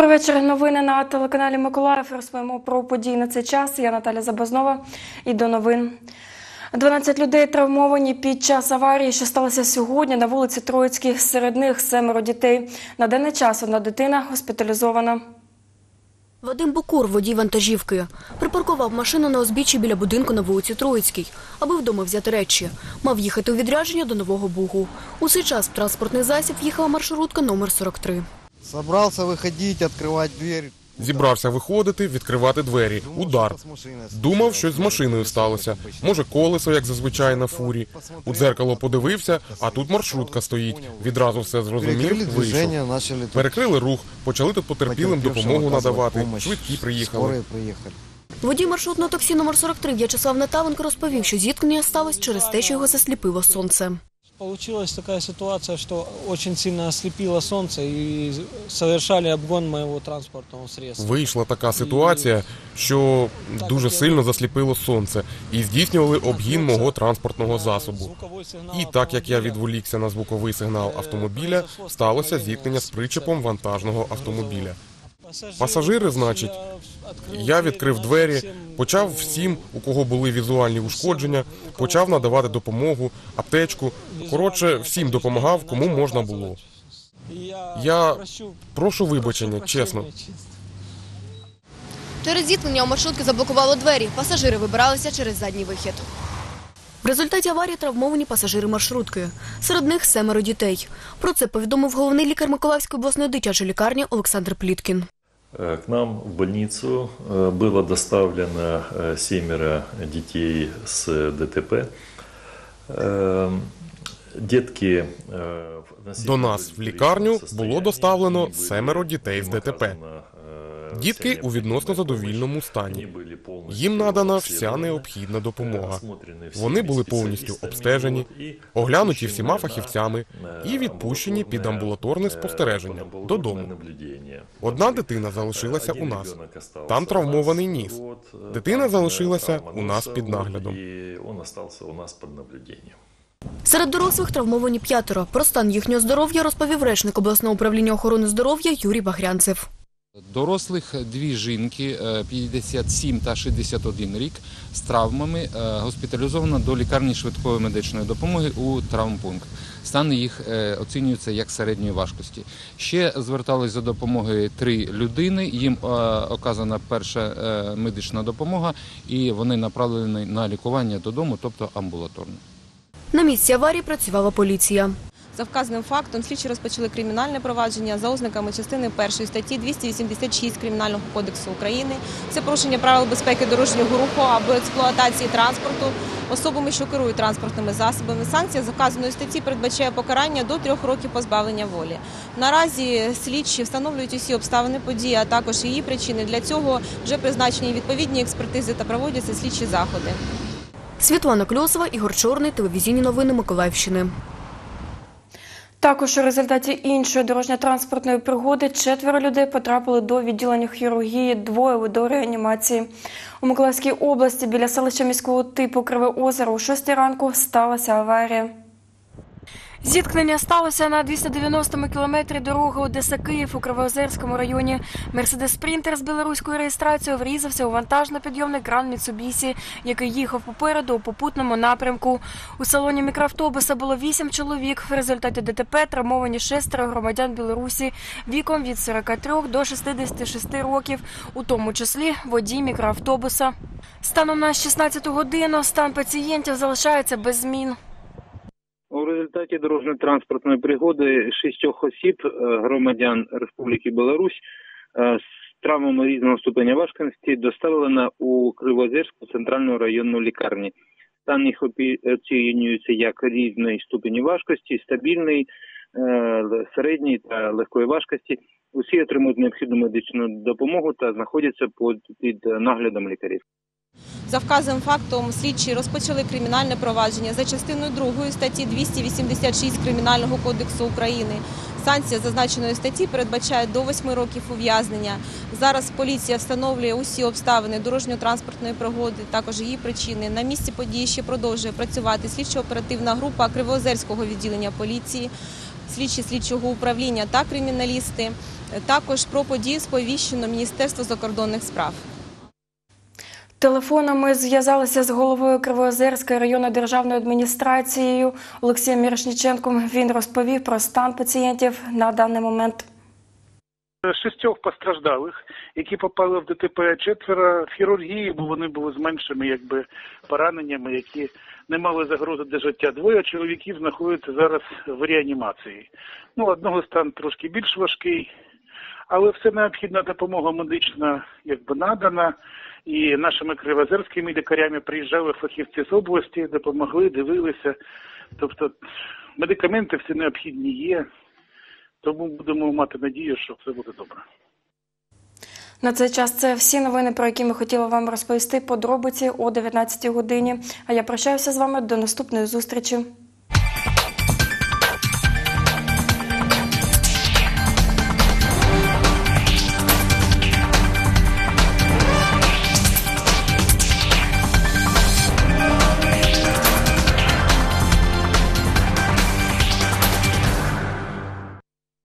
Добрий вечір. Новини на телеканалі Миколаїв. Розповімо про події на цей час. Я Наталя Забазнова. І до новин. 12 людей травмовані під час аварії, що сталося сьогодні на вулиці Троїцькій. Серед них семеро дітей. На даний час одна дитина госпіталізована. Вадим Букур, водій вантажівки, припаркував машину на узбіччі біля будинку на вулиці Троїцькій, аби вдома взяти речі. Мав їхати у відрядження до Нового Бугу. У цей час в транспортний засіб їхала маршрутка номер 43. Собрался выходить, открывать дверь. Зібрався виходити, відкривати двері. Удар. Думав, щось з машиною сталося. Може, колесо, як зазвичай на фурі. У дзеркало подивився, а тут маршрутка стоїть. Відразу все Перекрыли зрозумів, вийшов. движение, начали тут Перекрили рух, почали тут потерпілим потерпевшим допомогу оказывать надавати. помощь. Швидкі приїхали. Скорые приехали. Водій маршрутного таксі номер 43 В'ячеслав Наталенко розповів, що зіткнення сталося через те, що його засліпило сонце. Получилась такая ситуация, что очень сильно ослепило солнце и совершали обгон моего транспортного средства. Вийшла така ситуація, що дуже сильно засліпило сонце, і здійснювали обгін мого транспортного засобу. Звуковой І так як я відволікся на звуковий сигнал автомобіля, сталося зіткнення з причепом вантажного автомобіля. Пасажири, значить, Я відкрив двері, почав всім, у кого були візуальні ушкодження, почав надавати допомогу, аптечку. Коротше, всім допомагав, кому можна було. Я прошу вибачення, чесно. Через зіткнення у маршрутки заблокувало двері. Пасажири вибиралися через задній вихід. В результаті аварії травмовані пасажири маршрутки. Серед них семеро дітей. Про це повідомив головний лікар Миколаївської обласної дитячої лікарні Олександр Пліткін. Э, К нам в больницу э, было доставлено э, семеро детей с ДТП. Э, Детки э, в- До нас в лікарню состоянии. було доставлено Они были- семеро дітей з им ДТП. оказана, э, Дітки вся у відносно необходимая задовільному помощь. стані. Они были полностью Їм надана вся обследованы, необхідна э, допомога. осмотрены всеми Вони були повністю спеціалістами, обстежені, от, і оглянуті відпущені всіма на, фахівцями е, і відпущені під амбулаторне е, спостереження амбулаторне додому. наблюдення. Одна дитина залишилася Один у нас. ребенок остался Там у травмований нас. ніс. Вот, э, Дитина там, залишилася травма у нас носа, під вот, наглядом. І он остался у нас під наблюденням. Серед дорослих травмовані п'ятеро. Про стан їхнього здоров'я розповів речник обласного управління охорони здоров'я Юрій Багрянцев. Дорослих дві жінки е, 57 та 61 рік з травмами е, госпіталізовано до лікарні швидкої медичної допомоги у травмпункт. Стан їх е, оцінюється як середньої важкості. Ще звертались за допомогою три людини. Їм е, оказана перша е, медична допомога, і вони направлені на лікування додому, тобто амбулаторно. На місці аварії працювала поліція. За вказаним фактом слідчі розпочали кримінальне провадження за ознаками частини 1 статті 286 Кримінального кодексу України. Це порушення правил безпеки дорожнього руху або експлуатації транспорту особами, що керують транспортними засобами. Санкція за вказаної статті передбачає покарання до трьох років позбавлення волі. Наразі слідчі встановлюють усі обставини події, а також її причини. Для цього вже призначені відповідні експертизи та проводяться слідчі заходи. Світлана Кльосова, Ігор Чорний, телевізійні новини Миколаївщини. Також у результаті іншої дорожньо-транспортної пригоди четверо людей потрапили до відділення хірургії, двоє до реанімації. У Миколаївській області біля селища міського типу Криве озеро о 6 ранку сталася аварія. Зіткнення сталося на 290-му кілометрі дороги Одеса-Київ у Кривоозерському районі. Мерседес Спрінтер з білоруською реєстрацією врізався у вантажно-підйомний кран Міцубісі, який їхав попереду у попутному напрямку. У салоні мікроавтобуса було вісім чоловік. В результаті ДТП травмовані шестеро громадян Білорусі віком від 43 до 66 років, у тому числі водій мікроавтобуса. Станом на 16 годину стан пацієнтів залишається без змін. У результаті дорожньо-транспортної пригоди шістьох осіб, е, громадян Республіки Білорусь, е, з травмами різного ступеня важкості доставлено у Кривозерську центральну районну лікарню. Стан їх оцінюється як різний ступені важкості, стабільний, е, середній та легкої важкості. Усі отримують необхідну медичну допомогу та знаходяться під наглядом лікарів. За вказаним фактом слідчі розпочали кримінальне провадження за частиною 2 статті 286 Кримінального кодексу України. Санкція зазначеної статті передбачає до 8 років ув'язнення. Зараз поліція встановлює усі обставини дорожньо-транспортної пригоди, також її причини. На місці події ще продовжує працювати слідчо-оперативна група Кривоозерського відділення поліції. слідчі слідчого управління та криміналісти. Також про подію сповіщено Міністерство закордонних справ. Телефонами зв'язалися з головою Кривоозерської районної державної адміністрацією Олексієм Мірошніченком. Він розповів про стан пацієнтів на даний момент. шістьох постраждалих, які попали в ДТП, четверо в хірургії, бо вони були з меншими якби пораненнями, які не мали загрози для життя. Двоє чоловіків знаходяться зараз в реанімації. Ну, одного стан трошки більш важкий, але все необхідна допомога медична якби надана. І нашими кривозерськими лікарями приїжджали фахівці з області, допомогли, дивилися. Тобто медикаменти всі необхідні є. Тому будемо мати надію, що все буде добре. На цей час це всі новини, про які ми хотіли вам розповісти. Подробиці о 19 годині. А я прощаюся з вами до наступної зустрічі.